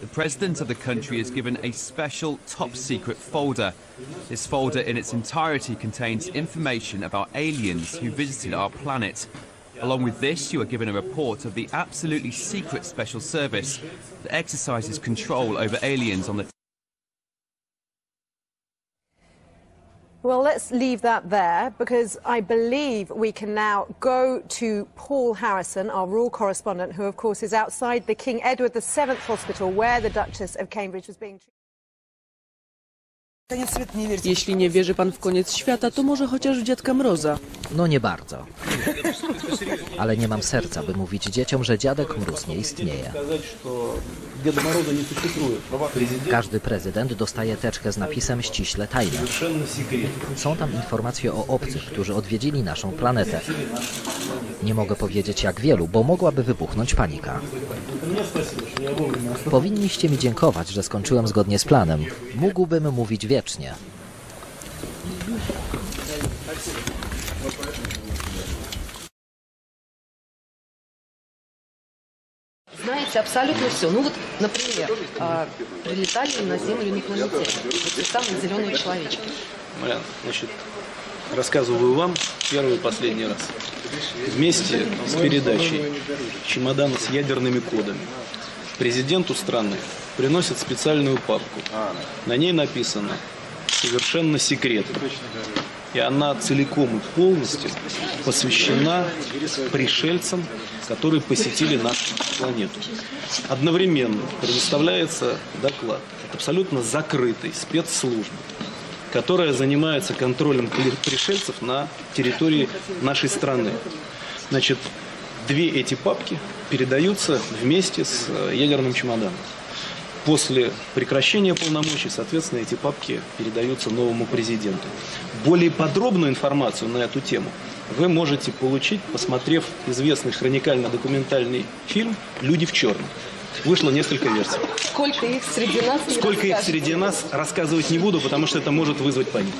the president of the country is given a special top secret folder. This folder in its entirety contains information about aliens who visited our planet. Along with this, you are given a report of the absolutely secret special service that exercises control over aliens on the Well, let's leave that there because I believe we can now go to Paul Harrison, our royal correspondent, who, of course, is outside the King Edward VII Hospital where the Duchess of Cambridge was being treated. Jeśli nie wierzy pan w koniec świata, to może chociaż w Dziadka Mroza. No nie bardzo. Ale nie mam serca, by mówić dzieciom, że Dziadek Mróz nie istnieje. Każdy prezydent dostaje teczkę z napisem ściśle tajne. Są tam informacje o obcych, którzy odwiedzili naszą planetę. Nie mogę powiedzieć jak wielu, bo mogłaby wybuchnąć panika. Powinniście mi dziękować, że skończyłem zgodnie z planem. Mógłbym mówić więcej. Wiecznie. Знаете абсолютно все. Ну вот, например, а, прилетали на Землю инопланетяне. Вот те самые зеленые человечки. Марьяна, значит, рассказываю вам первый и последний раз. Вместе с передачей чемодана с ядерными кодами президенту страны приносят специальную папку. На ней написано «Совершенно секретно». И она целиком и полностью посвящена пришельцам, которые посетили нашу планету. Одновременно предоставляется доклад от абсолютно закрытой спецслужбы, которая занимается контролем при- пришельцев на территории нашей страны. Значит, две эти папки передаются вместе с э, ядерным чемоданом. После прекращения полномочий, соответственно, эти папки передаются новому президенту. Более подробную информацию на эту тему вы можете получить, посмотрев известный хроникально-документальный фильм «Люди в черном». Вышло несколько версий. Сколько их среди нас? Сколько их среди нас, рассказывать не буду, потому что это может вызвать панику.